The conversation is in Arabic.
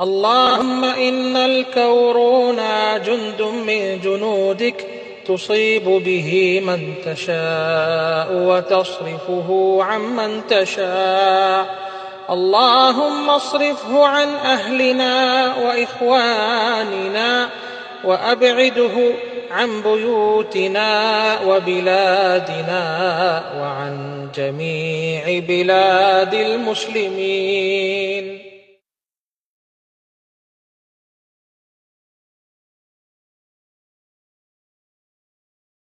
اللهم إن الكورونا جند من جنودك تصيب به من تشاء وتصرفه عمن تشاء. اللهم اصرفه عن أهلنا وإخواننا وأبعده عن بيوتنا وبلادنا وعن جميع بلاد المسلمين.